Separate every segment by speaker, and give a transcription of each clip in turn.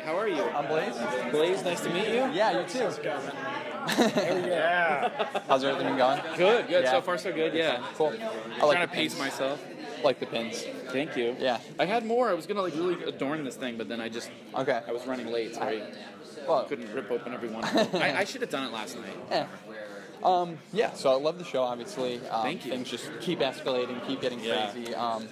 Speaker 1: how are you?
Speaker 2: I'm Blaze.
Speaker 1: Blaze, nice to meet you.
Speaker 2: Yeah, you too.
Speaker 1: Yeah.
Speaker 2: How's everything been going?
Speaker 1: Good, good.
Speaker 2: Yeah.
Speaker 1: So far, so good. Yeah.
Speaker 2: Cool. I
Speaker 1: trying
Speaker 2: like
Speaker 1: to
Speaker 2: the
Speaker 1: pace
Speaker 2: pins.
Speaker 1: myself.
Speaker 2: Like the pins.
Speaker 1: Thank you.
Speaker 2: Yeah.
Speaker 1: I had more. I was gonna like really adorn this thing, but then I just
Speaker 2: Okay.
Speaker 1: I was running late, so I
Speaker 2: Well,
Speaker 1: couldn't rip open every one. I, I should have done it last night.
Speaker 2: eh. Um, yeah, so I love the show, obviously. Um,
Speaker 1: Thank you.
Speaker 2: Things just keep escalating, keep getting
Speaker 1: Yeah.
Speaker 2: crazy. Um,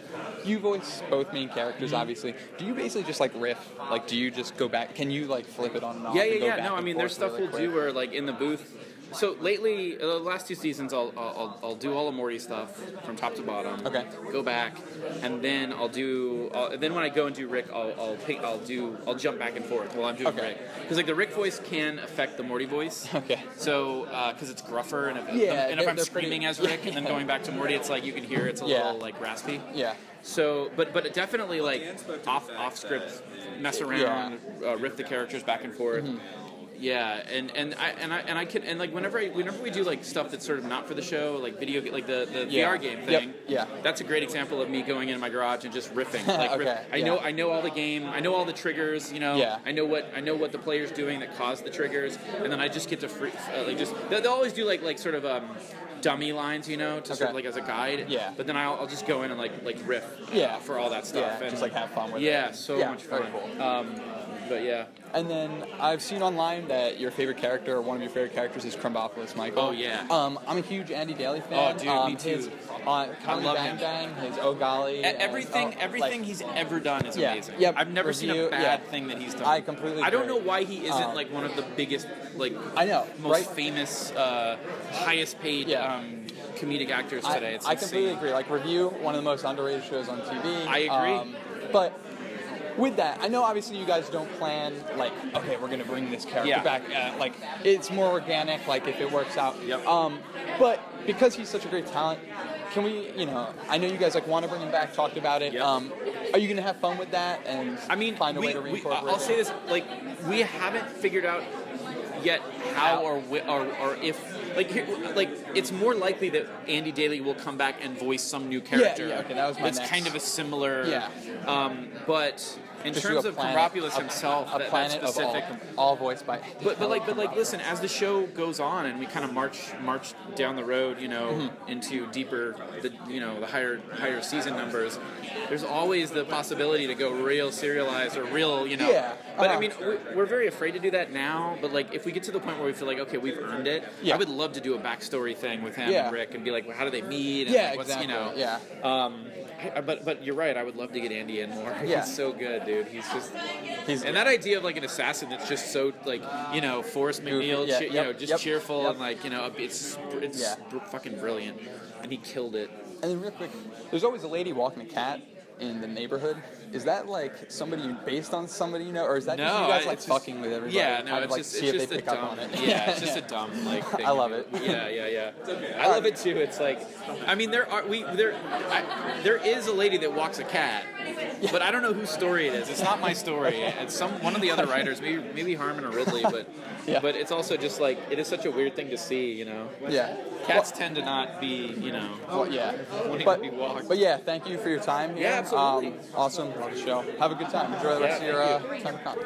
Speaker 2: you voice both main characters,
Speaker 1: Mm-hmm.
Speaker 2: obviously. Do you basically just like riff? Like, do you just go back? Can you like flip it on and off?
Speaker 1: Yeah, yeah, yeah. No, I mean, there's stuff
Speaker 2: really
Speaker 1: we'll
Speaker 2: quick?
Speaker 1: do where like in the booth. So lately, uh, the last two seasons, I'll, I'll I'll do all the Morty stuff from top to bottom.
Speaker 2: Okay.
Speaker 1: Go back, and then I'll do. I'll, then when I go and do Rick, I'll I'll, pick, I'll do I'll jump back and forth while I'm doing
Speaker 2: Okay.
Speaker 1: Rick because like the Rick voice can affect the Morty voice.
Speaker 2: Okay.
Speaker 1: So because it's gruffer, and if,
Speaker 2: Yeah,
Speaker 1: and if I'm screaming
Speaker 2: pretty-
Speaker 1: as Rick and then going back to Morty, it's like you can hear it's a
Speaker 2: Yeah.
Speaker 1: little like raspy.
Speaker 2: Yeah.
Speaker 1: So, but but it definitely like off off script, mess around, uh, riff the characters back and forth.
Speaker 2: Mm-hmm.
Speaker 1: Yeah, and and I and I and I can and like whenever I, whenever we do like stuff that's sort of not for the show, like video like the the
Speaker 2: Yeah.
Speaker 1: VR game
Speaker 2: Yep,
Speaker 1: thing.
Speaker 2: yeah.
Speaker 1: that's a great example of me going in my garage and just riffing. Like, riff-
Speaker 2: Okay,
Speaker 1: I know. I know all the game, I know all the triggers. You know,
Speaker 2: Yeah.
Speaker 1: I know what I know what the player's doing that caused the triggers, and then I just get to free, uh, like just they'll, they'll always do like like sort of um, dummy lines, you know, to sort of like as a guide.
Speaker 2: Yeah.
Speaker 1: But then I'll, I'll just go in and like like riff.
Speaker 2: Yeah.
Speaker 1: For all that stuff.
Speaker 2: Yeah,
Speaker 1: and
Speaker 2: just, like, have fun with
Speaker 1: yeah,
Speaker 2: it. Yeah.
Speaker 1: So
Speaker 2: Yeah,
Speaker 1: much
Speaker 2: very
Speaker 1: fun.
Speaker 2: cool.
Speaker 1: Um, but yeah.
Speaker 2: And then I've seen online that your favorite character, or one of your favorite characters, is Krombopulos Michael.
Speaker 1: Oh, yeah.
Speaker 2: Um, I'm a huge Andy Daly fan.
Speaker 1: Oh, dude,
Speaker 2: um,
Speaker 1: me too.
Speaker 2: His, uh, Comedy
Speaker 1: love
Speaker 2: Bang
Speaker 1: him.
Speaker 2: Bang, his Oh Golly.
Speaker 1: E-
Speaker 2: and,
Speaker 1: Everything,
Speaker 2: oh,
Speaker 1: everything
Speaker 2: like,
Speaker 1: he's ever done is
Speaker 2: Yeah,
Speaker 1: amazing.
Speaker 2: yep,
Speaker 1: I've never seen a bad
Speaker 2: yeah.
Speaker 1: thing that he's done.
Speaker 2: I completely
Speaker 1: I don't
Speaker 2: agree.
Speaker 1: know why he isn't
Speaker 2: Um,
Speaker 1: like one of the biggest, like
Speaker 2: I know,
Speaker 1: most
Speaker 2: right?
Speaker 1: famous, uh, highest paid
Speaker 2: Yeah.
Speaker 1: um, comedic actors
Speaker 2: I,
Speaker 1: today. It's
Speaker 2: I
Speaker 1: insane.
Speaker 2: completely agree. Like Review, one of the most underrated shows on TV.
Speaker 1: I agree.
Speaker 2: Um, but with that, I know obviously you guys don't plan like, okay, we're gonna bring this character
Speaker 1: Yeah.
Speaker 2: back. Uh, like it's more organic. Like if it works out.
Speaker 1: Yep.
Speaker 2: Um, but because he's such a great talent, can we? You know, I know you guys like want to bring him back. Talked about it.
Speaker 1: Yep.
Speaker 2: Um, are you gonna have fun with that and
Speaker 1: I mean,
Speaker 2: find a
Speaker 1: we,
Speaker 2: way to
Speaker 1: we,
Speaker 2: reincorporate?
Speaker 1: I'll say this: like, we haven't figured out yet how or or, or if like here, like it's more likely that Andy Daly will come back and voice some new character.
Speaker 2: yeah, okay, that was my
Speaker 1: That's
Speaker 2: next-
Speaker 1: kind of a similar.
Speaker 2: Yeah.
Speaker 1: Um, but in
Speaker 2: Just
Speaker 1: terms of
Speaker 2: planet-
Speaker 1: himself,
Speaker 2: a
Speaker 1: that,
Speaker 2: planet
Speaker 1: that's
Speaker 2: of all,
Speaker 1: specific.
Speaker 2: all voiced by.
Speaker 1: But, but like but like listen as the show goes on and we kind of march march down the road you know
Speaker 2: Mm-hmm.
Speaker 1: into deeper the you know the higher higher season numbers there's always the possibility to go real serialized or real you know
Speaker 2: Yeah,
Speaker 1: but I
Speaker 2: uh-huh.
Speaker 1: mean we're, we're very afraid to do that now but like if we get to the point where we feel like okay we've earned it
Speaker 2: Yeah.
Speaker 1: I would love to do a backstory thing with him
Speaker 2: Yeah.
Speaker 1: and Rick and be like well, how do they meet and
Speaker 2: Yeah,
Speaker 1: like, what's
Speaker 2: exactly.
Speaker 1: you know
Speaker 2: Yeah.
Speaker 1: um I- but but you're right I would love to get Andy in more
Speaker 2: Yeah.
Speaker 1: he's so good dude he's just
Speaker 2: He's
Speaker 1: and that idea of like an assassin that's just so like you know Forrest McNeil,
Speaker 2: yeah,
Speaker 1: che- you know, just
Speaker 2: yep,
Speaker 1: cheerful
Speaker 2: yep.
Speaker 1: and like you know it's it's
Speaker 2: Yeah.
Speaker 1: br- fucking brilliant, and he killed it.
Speaker 2: And then real quick, there's always a lady walking a cat in the neighborhood. Is that like somebody you based on somebody you know, or is that just you guys
Speaker 1: I-
Speaker 2: like
Speaker 1: just-
Speaker 2: fucking with everybody?
Speaker 1: Yeah, no,
Speaker 2: of,
Speaker 1: it's
Speaker 2: like,
Speaker 1: just it's just a dumb.
Speaker 2: on it.
Speaker 1: Yeah, it's just a dumb like. Thing
Speaker 2: I love it.
Speaker 1: Yeah, yeah, yeah. I love it too. It's like, I mean, there are we there I, there is a lady that walks a cat, but I don't know whose story it is. It's not my story. It's some one of the other writers, maybe maybe Harmon or Ridley, but
Speaker 2: Yeah.
Speaker 1: but it's also just like it is such a weird thing to see, you know.
Speaker 2: Yeah.
Speaker 1: Cats tend to not be, you know.
Speaker 2: Well, yeah.
Speaker 1: wanting
Speaker 2: But,
Speaker 1: to be walked.
Speaker 2: but yeah, thank you for your time. Here.
Speaker 1: Yeah, absolutely.
Speaker 2: Um, awesome. Love the show. Have a good time. Enjoy the rest of your uh, time at con.